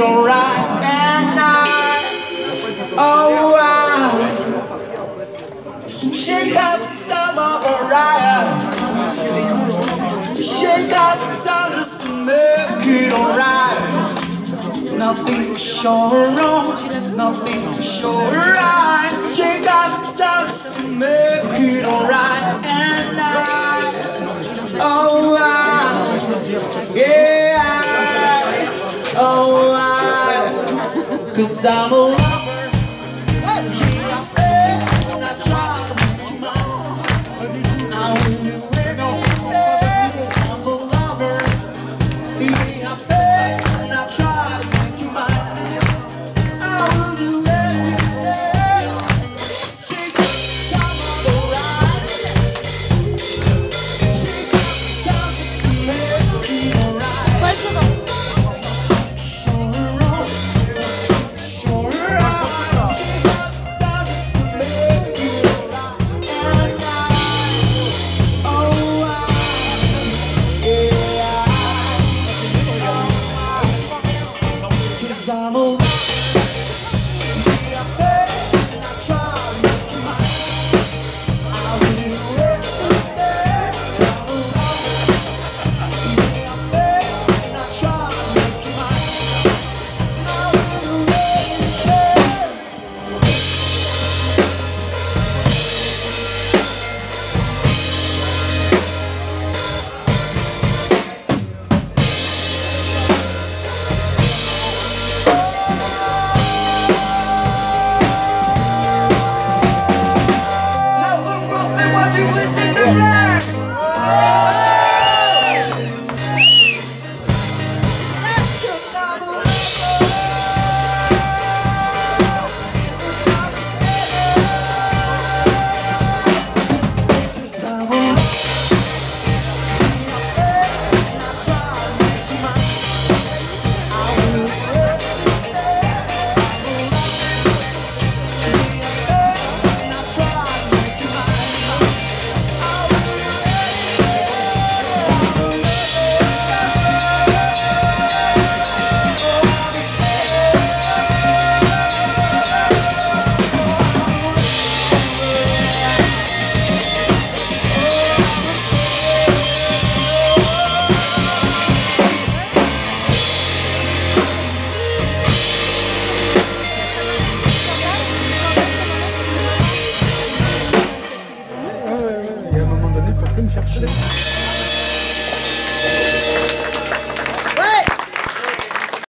it alright and I, oh I, shake up some of a riot, shake up some just to make it alright. Nothing sure wrong, nothing sure right. Shake up some just to make it alright and I, oh I, yeah. Oh, cause I'm a lover. I'm a What you listen to Et à